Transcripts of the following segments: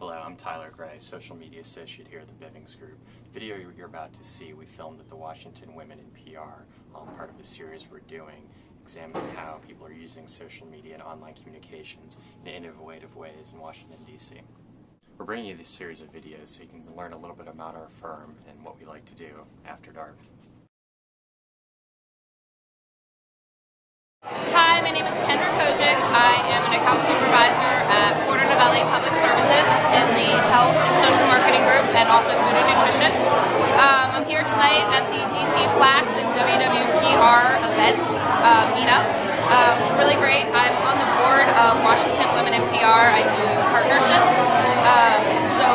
Hello, I'm Tyler Gray, social media associate here at the Bivings Group. The video you're about to see we filmed at the Washington Women in PR, um, part of a series we're doing, examining how people are using social media and online communications in innovative ways in Washington, D.C. We're bringing you this series of videos so you can learn a little bit about our firm and what we like to do after dark. Hi, my name is Kendra Kojcsich. I am an account supervisor at Porter Novelli Public and also Food and Nutrition. Um, I'm here tonight at the DC Flacks and WWPR event uh, meetup. Um, it's really great. I'm on the board of Washington Women in PR. I do partnerships. Um, so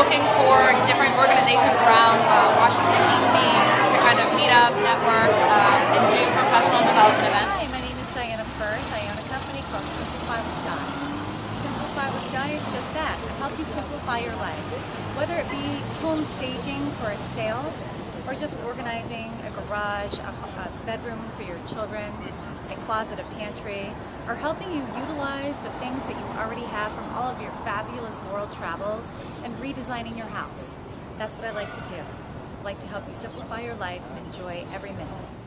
looking for different organizations around uh, Washington, D.C. to kind of meet up, network, uh, and do professional development events. Hi, my name is Diana Firth. I own a company called Simplify with Di. Di is just that. Help you simplify your life. Whether it be home staging for a sale or just organizing a garage, a, a bedroom for your children, a closet, a pantry, or helping you utilize the things that you already have from all of your fabulous world travels and redesigning your house. That's what I like to do. I like to help you simplify your life and enjoy every minute.